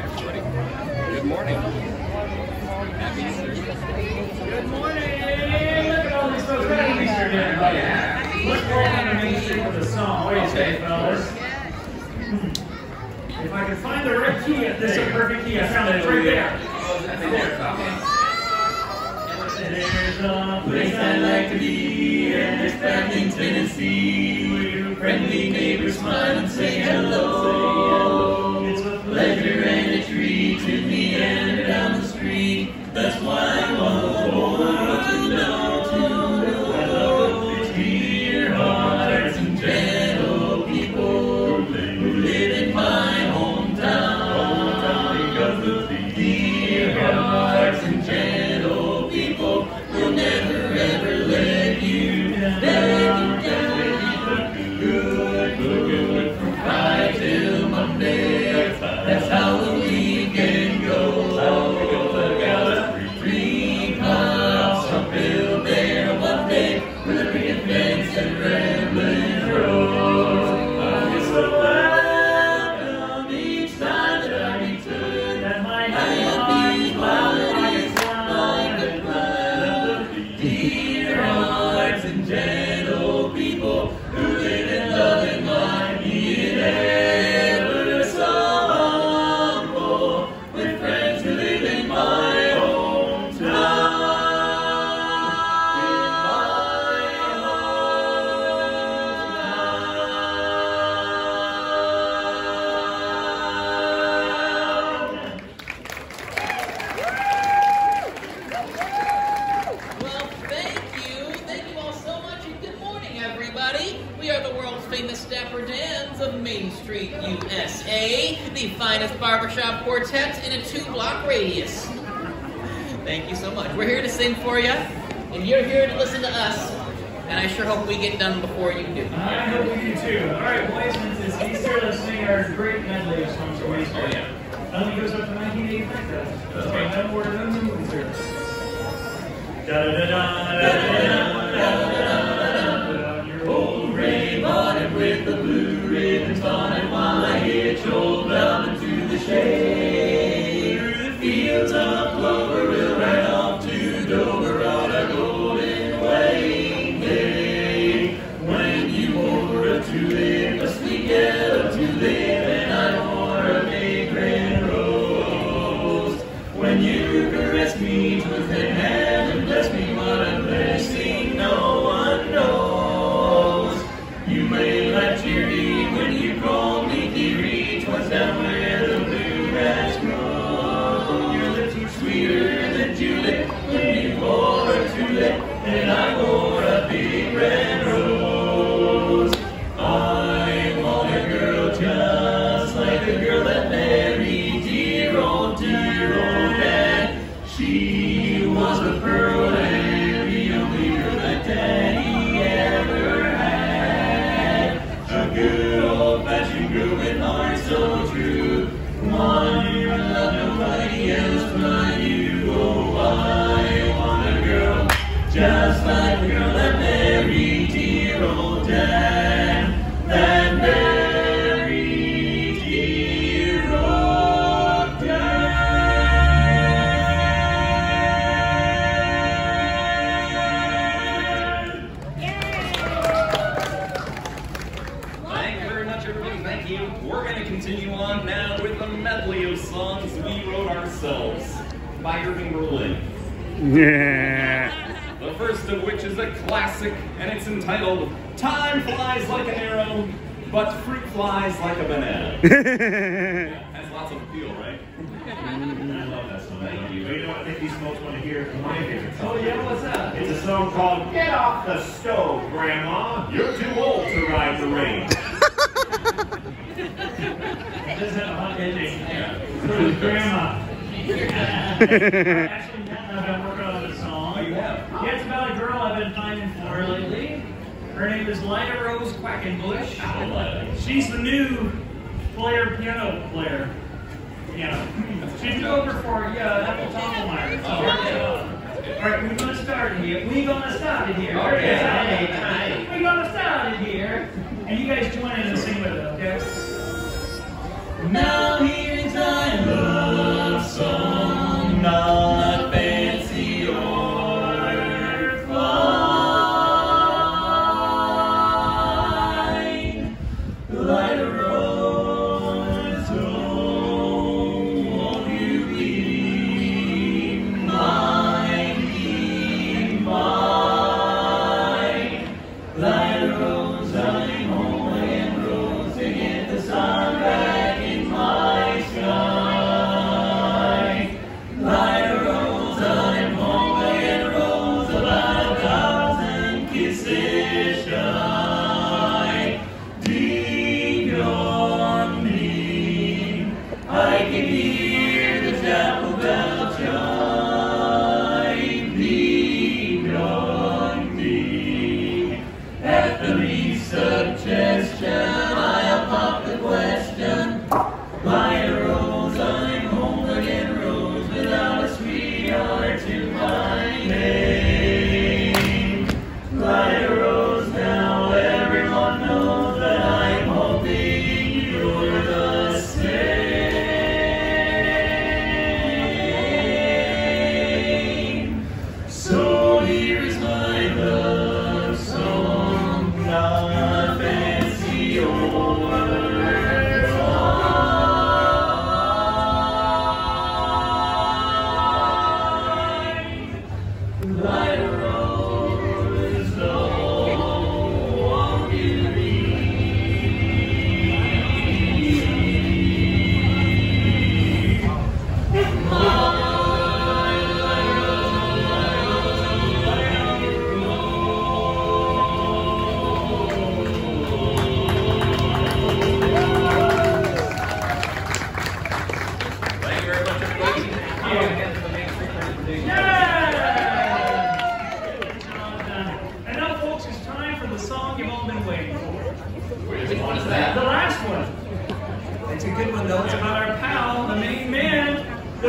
Hi everybody. Good morning. Happy Easter. Good morning! Look at all these folks. Happy Easter everybody. Let's roll on the main street with a song. What do you say, fellas? If I can find the right key, this is a perfect key. I found it. Right there. There's a place I like to be, and it's back in Tennessee. Friendly neighbors smile and say hello. Everybody. We are the world's famous Dapper Dans of Main Street, USA, the finest barbershop quartet in a two-block radius. Thank you so much. We're here to sing for you, and you're here to listen to us, and I sure hope we get done before you do. I hope you do too. All right, boys, since it's Easter, let's sing our great medley of songs for Easter. Oh, yeah. I think it goes up to 1985. That's right. No more than the movie theater. Da da da da da da da fields clover, rose. First of which is a classic, and it's entitled Time Flies Like an Arrow, but Fruit Flies Like a Banana. yeah, has lots of appeal, right? I love that song. Thank you. But you know what I think these folks want to hear my favorite song? Oh yeah, what's that? It's a song called Get Off the Stove, Grandma. You're too old to ride the rain. It does have a hot ending. For grandma. Actually, Matt and I've been working on this song. Oh, you have? Yeah, it's about a girl I've been finding for her lately. Her name is Lina Rose Quackenbush. She's the new player, piano player. Piano. She took over for yeah, Ethel Toppelmeyer. So, yeah. All right, we're gonna start it here. We're gonna start it here. Okay. Hey, hey. We're gonna start it here. And you guys join in and sing with it, okay? Now here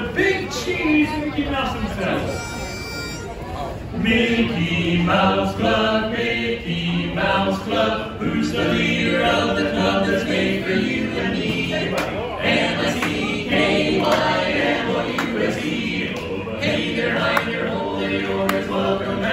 the big cheese Mickey Mouse himself. Mickey Mouse Club, Mickey Mouse Club, who's the leader of the club that's made for you and me? M-I-C-K-Y-M-O-U-S-E. Hey there, hi there, there, you're as welcome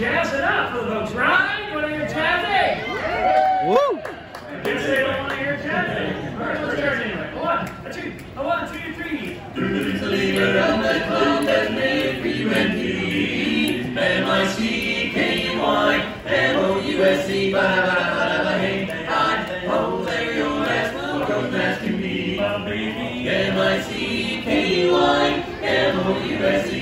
Jazz it up for the folks, right? You Want to hear Jazzy? Woo! I guess they don't want to hear Jazzy. All right, let's start anyway. A one, a two, a one, two, three. Doodly around the clown that made me went to M-I-C-K-Y M-O-U-S-E ba ba ba ba hey I Oh, there your ass, welcome ass to me M-I-C-K-Y M-O-U-S-E